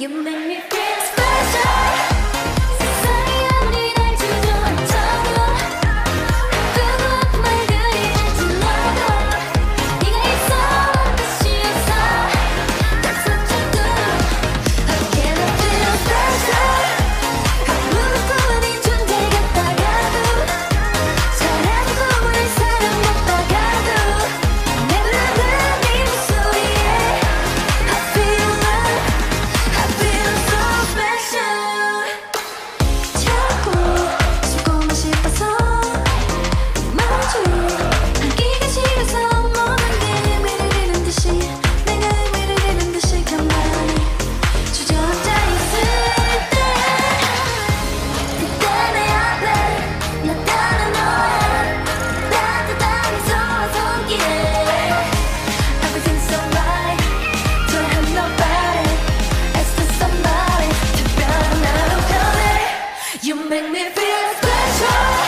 You make You make me feel special.